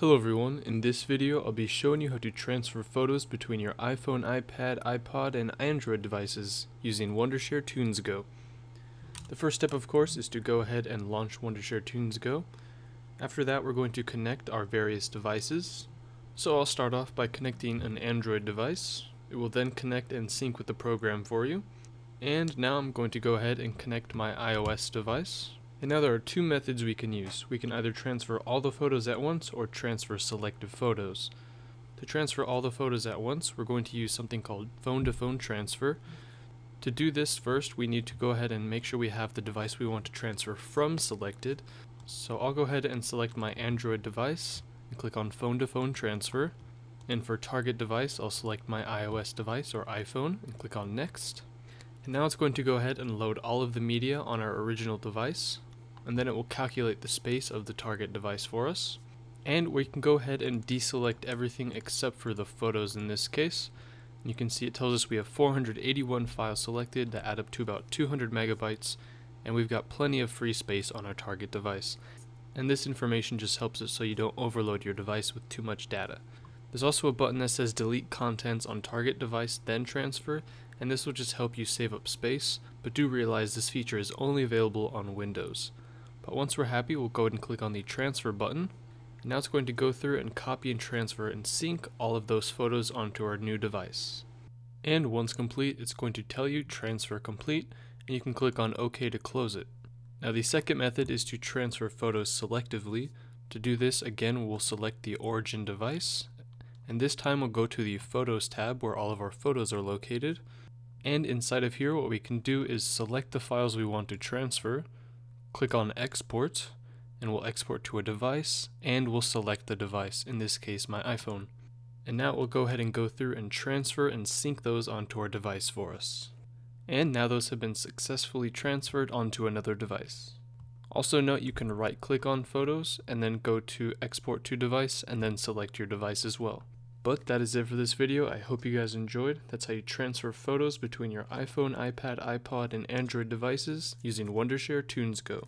Hello everyone, in this video I'll be showing you how to transfer photos between your iPhone, iPad, iPod, and Android devices using Wondershare TunesGo. The first step of course is to go ahead and launch Wondershare TunesGo. After that we're going to connect our various devices. So I'll start off by connecting an Android device. It will then connect and sync with the program for you. And now I'm going to go ahead and connect my iOS device. And now there are two methods we can use. We can either transfer all the photos at once or transfer selective photos. To transfer all the photos at once, we're going to use something called phone-to-phone -phone transfer. To do this first, we need to go ahead and make sure we have the device we want to transfer from selected. So I'll go ahead and select my Android device and click on phone-to-phone -phone transfer. And for target device, I'll select my iOS device or iPhone and click on next. And now it's going to go ahead and load all of the media on our original device and then it will calculate the space of the target device for us. And we can go ahead and deselect everything except for the photos in this case. You can see it tells us we have 481 files selected that add up to about 200 megabytes, and we've got plenty of free space on our target device. And this information just helps it so you don't overload your device with too much data. There's also a button that says delete contents on target device then transfer, and this will just help you save up space, but do realize this feature is only available on Windows. But once we're happy, we'll go ahead and click on the transfer button. Now it's going to go through and copy and transfer and sync all of those photos onto our new device. And once complete, it's going to tell you transfer complete, and you can click on OK to close it. Now the second method is to transfer photos selectively. To do this, again, we'll select the origin device, and this time we'll go to the Photos tab where all of our photos are located. And inside of here, what we can do is select the files we want to transfer, Click on export and we'll export to a device and we'll select the device, in this case my iPhone. And now we'll go ahead and go through and transfer and sync those onto our device for us. And now those have been successfully transferred onto another device. Also note you can right click on photos and then go to export to device and then select your device as well. But that is it for this video. I hope you guys enjoyed. That's how you transfer photos between your iPhone, iPad, iPod, and Android devices using Wondershare TunesGo.